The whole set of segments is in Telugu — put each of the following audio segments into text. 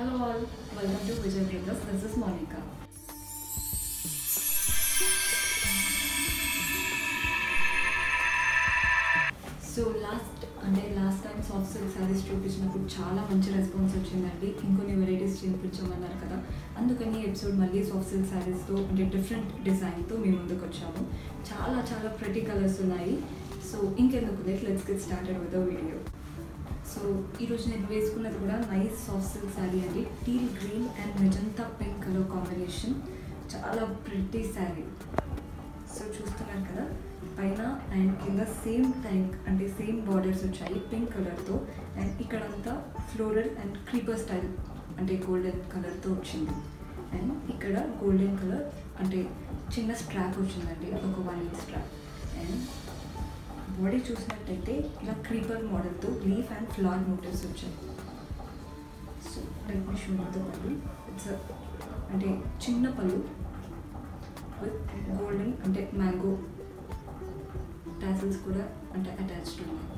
Hello all, welcome to Vijay Brothers. This is Monica. So last అంటే last time soft silk saris చూపించినప్పుడు చాలా మంచి రెస్పాన్స్ వచ్చిందండి. ఇంకొన్ని వెరైటీస్ చూపించమన్నారు కదా. అందుకని ఎపిసోడ్ మళ్ళీ సాఫ్ట్ సిల్క్ శారీస్తో అంటే డిఫరెంట్ డిజైన్తో మీ ముందుకు వచ్చాము. చాలా చాలా ప్రతి కలర్స్ ఉన్నాయి. సో ఇంకెందుకు let's get started with video so ఈరోజు నేను వేసుకున్నది కూడా నైస్ సాఫ్ట్ సిల్క్ శారీ అండి. Teal green and magenta pink colour combination చాలా ప్రిటీ శారీ సో చూస్తున్నారు కదా? పైన అండ్ కింద సేమ్ ట్యాంక్ అంటే సేమ్ బార్డర్స్ వచ్చాయి పింక్ కలర్తో అండ్ ఇక్కడంతా ఫ్లోరల్ అండ్ క్రీపర్ స్టైల్ అంటే గోల్డెన్ కలర్తో వచ్చింది. అండ్ ఇక్కడ గోల్డెన్ కలర్ అంటే చిన్న స్ట్రాప్ వచ్చిందండి ఒక one inch strap and body చూసినట్టయితే ఇలా క్రీపర్ మోడల్తో లీఫ్ అండ్ ఫ్లవర్ మోటివ్స్ వచ్చాయి. So let me show pallu it's అంటే చిన్న పళ్ళు విత్ గోల్డెన్ అంటే మ్యాంగో టాసిల్స్ కూడా అంటే అటాచ్డ్ ఉన్నాయి.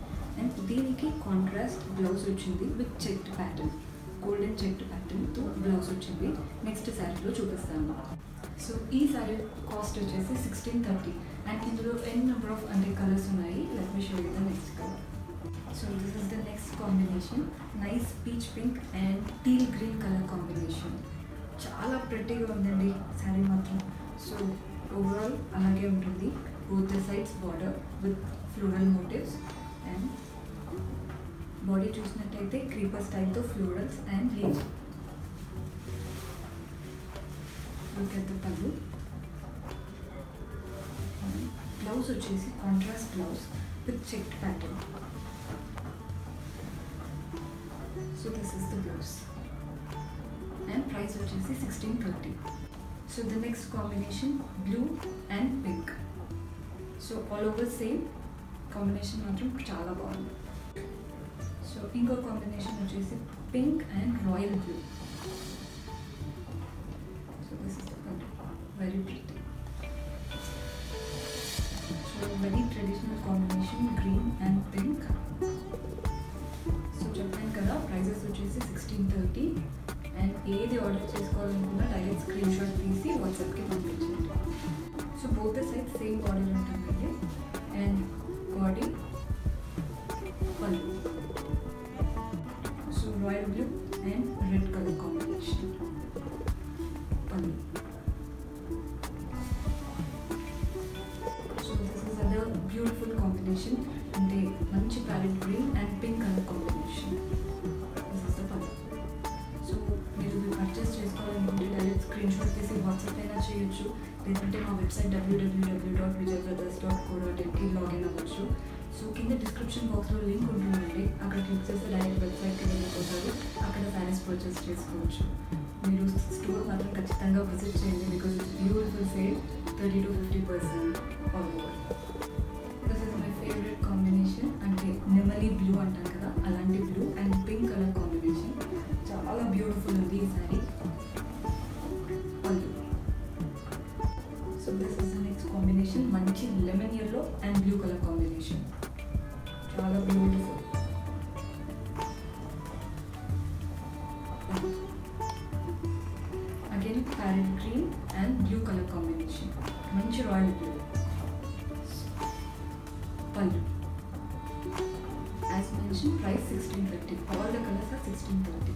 అండ్ దీనికి కాంట్రాస్ట్ బ్లౌజ్ వచ్చింది with checked pattern golden checked ప్యాటర్న్తో blouse వచ్చింది. నెక్స్ట్ శారీలో చూపిస్తాను. సో ఈ శారీ కాస్ట్ వచ్చేసి సిక్స్టీన్ థర్టీ అండ్ ఇందులో ఎన్ నెంబర్ ఆఫ్ అంటే కలర్స్ ఉన్నాయి. Let me show you the next colour so this is the next combination nice peach pink and teal green colour combination చాలా ప్రెట్టీగా ఉందండి శారీ మాత్రం. సో ఓవరాల్ అలాగే ఉంటుంది. Both the sides border with floral motifs and body చూసినట్టయితే creeper స్టైల్తో florals and leaves look at the pallu blouse వచ్చేసి contrast blouse with checked pattern so this is the blouse and price వచ్చేసి sixteen thirty so the next combination blue and pink so all over same combination మాత్రం చాలా బాగుంది సో ఇంకో కాంబినేషన్ వచ్చేసి pink and royal blue very traditional combination green and pink so చెప్పాను కదా ప్రైజెస్ వచ్చేసి సిక్స్టీన్ థర్టీ అండ్ ఏది ఆర్డర్ చేసుకోవాలనుకున్నా డైరెక్ట్ స్క్రీన్ షాట్ తీసి వాట్సాప్కి పంపించండి సో బ్యూటిఫుల్ కాంబినేషన్ అంటే మంచి parrot green and pink colour combination this is the so మీరు ఇది పర్చేస్ చేసుకోవాలనుకుంటే డైరెక్ట్ స్క్రీన్ షాట్ తీసి వాట్సాప్ అయినా చేయొచ్చు. లేదంటే మా website W W W dot Vijay brothers dot co dot ఇన్కి login అవ్వచ్చు. సో కింద డిస్క్రిప్షన్ బాక్స్లో లింక్ ఉంటుందండి. అక్కడ క్లిక్ చేస్తే డైరెక్ట్ వెబ్సైట్కి వెళ్ళిపోతారు. అక్కడ శారీస్ పర్చేస్ చేసుకోవచ్చు. మీరు స్టోర్ మాత్రం ఖచ్చితంగా విజిట్ చేయండి because it's beautiful sale thirty to fifty percent all over కదా blue and pink colour combination చాలా బ్యూటిఫుల్ ఉంది ఈ sari so this is next combination మంచి lemon yellow and blue colour combination చాలా beautiful again parrot green and blue colour combination మంచి royal blue pallu. As mentioned price sixteen thirty all the colours are sixteen thirty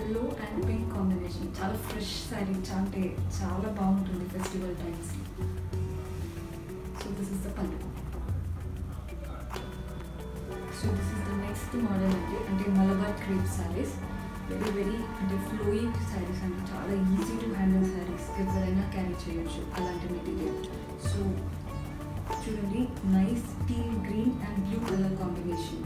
yellow and pink combination చాలా ఫ్రెష్ శారీ అంటే చాలా బాగుంటుంది festival times so this is the pallu so this is the next model అంటే అంటే Malabar crepe saris very very అంటే ఫ్లోయింగ్ శారీస్ అంటే చాలా ఈజీ టు హ్యాండిల్ శారీస్ ఎవరైనా క్యారీ చేయొచ్చు. అలాంటి మెటీరియల్ సో చూడండి nice teal green and blue colour combination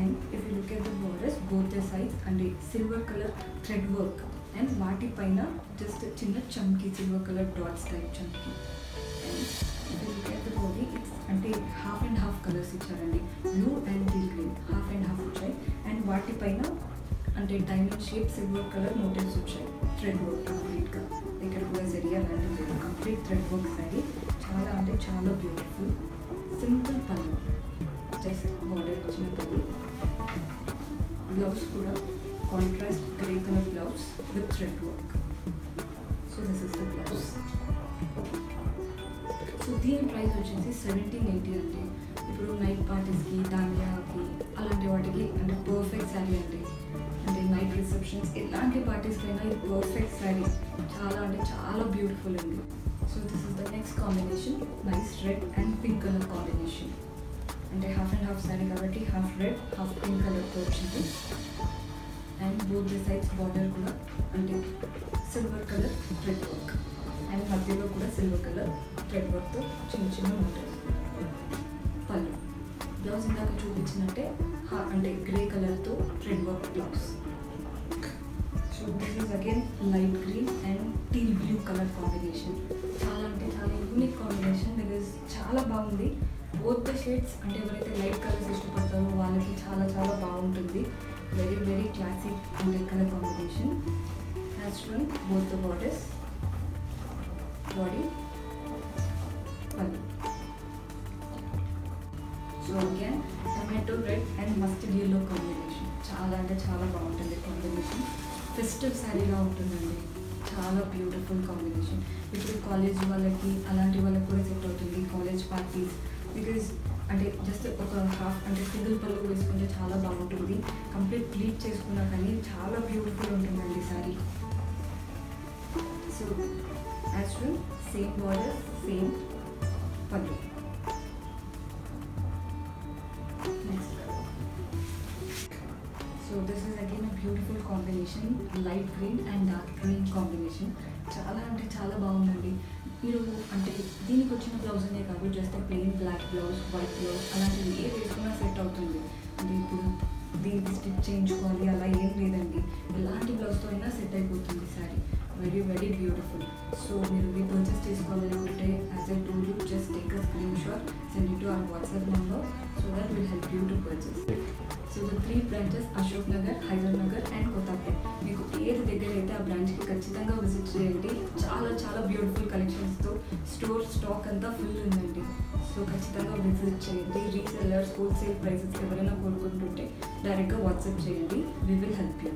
and if you look at the borders both the sides అంటే silver colour thread work and వాటిపైన జస్ట్ చిన్న చమ్కి సిల్వర్ కలర్ డాట్స్ టైప్ చమ్కి బాడీ ఇట్స్ అంటే హాఫ్ అండ్ హాఫ్ కలర్స్ ఇచ్చారండి blue and teal green half and half వచ్చాయి అండ్ వాటిపైన అంటే diamond shape silver colour motifs వచ్చాయి థ్రెడ్ వర్క్ కంప్లీట్గా ఇక్కడ కూడా జరిగే లాంటిది కంప్లీట్ థ్రెడ్ వర్క్ శారీ చాలా అంటే చాలా బ్యూటిఫుల్ సింపుల్ పని జస్ట్ బార్డర్ వచ్చిన పని బ్లౌజ్ కూడా contrast grey colour blouse with thread work so this is the blouse so దీని ప్రైస్ వచ్చేసి సెవెంటీన్ ఎయిటీ అండి. ఇప్పుడు నైట్ పార్టీస్కి దానియాకి అలాంటి వాటికి అంటే పర్ఫెక్ట్ శారీ అండి. అంటే నైట్ రిసెప్షన్స్ ఎలాంటి పార్టీస్కైనా ఇది పర్ఫెక్ట్ శారీ చాలా అంటే చాలా బ్యూటిఫుల్ అండి. So this is the next combination nice red and pink colour combination అంటే హాఫ్ అండ్ హాఫ్ సారీ కాబట్టి హాఫ్ రెడ్ హాఫ్ పింక్ కలర్తో వచ్చింది and both the sides border కూడా అంటే silver colour thread work and మధ్యలో కూడా సిల్వర్ కలర్ థ్రెడ్ వర్క్తో చిన్న చిన్న ఉంటాయి. పళ్ళు. బ్లౌజ్ ఇందాక చూపించినట్టే హా- అంటే గ్రే కలర్తో thread work blouse so this is again light green and teal blue colour combination చాలా అంటే చాలా యూనిక్ కాంబినేషన్ బికాస్ చాలా బాగుంది. బోత్ ద షేడ్స్ అంటే ఎవరైతే లైట్ కలర్స్ ఇష్టపడతారో వాళ్ళకి చాలా చాలా బాగుంటుంది. వెరీ వెరీ క్లాసిక్ అంటే colour combination has both the bodies body pallu so again tomato red and mustard yellow combination చాలా అంటే చాలా బాగుంటుంది కాంబినేషన్ ఫెస్టివ్ శారీగా ఉంటుందండి. చాలా బ్యూటిఫుల్ కాంబినేషన్ ఇప్పుడు కాలేజ్ వాళ్ళకి అలాంటి వాళ్ళకి కూడా సెట్ అవుతుంది కాలేజ్ పార్టీస్ బికాజ్ అంటే జస్ట్ ఒక హాఫ్ అంటే సింగిల్ పళ్ళు వేసుకుంటే చాలా బాగుంటుంది. కంప్లీట్ ప్లీట్ చేసుకున్నా కానీ చాలా బ్యూటిఫుల్ ఉంటుందండి sari so as same border same pallu. So this is again a beautiful combination light green and dark green combination చాలా అంటే చాలా బాగుందండి. మీరు అంటే దీనికి వచ్చిన బ్లౌజ్ అనే కాదు just plain black blouse white blouse అలాంటివి ఏ వేసుకున్నా సెట్ అవుతుంది. అంటే ఇప్పుడు దీనికి స్టిచ్ చేయించుకోవాలి అలా ఏం లేదండి. ఎలాంటి బ్లౌజ్తో అయినా సెట్ అయిపోతుంది sari very very beautiful so మీరు ఇది పర్చేస్ చేసుకోవాలనుకుంటే as a to you just take a screen shot send it to our WhatsApp number so that will help you to purchase so the three branches Ashok Nagar Hyder Nagar and Kothapet. మీకు ఏది దగ్గర అయితే ఆ బ్రాంచ్కి ఖచ్చితంగా విజిట్ చేయండి. చాలా చాలా బ్యూటిఫుల్ కలెక్షన్స్తో స్టోర్ స్టాక్ అంతా ఫుల్ ఉందండి. సో ఖచ్చితంగా విజిట్ చేయండి. రీసెల్లర్స్ హోల్సేల్ ప్రైసెస్ ఎవరైనా కోరుకుంటుంటే డైరెక్ట్గా వాట్సాప్ చేయండి. We will help you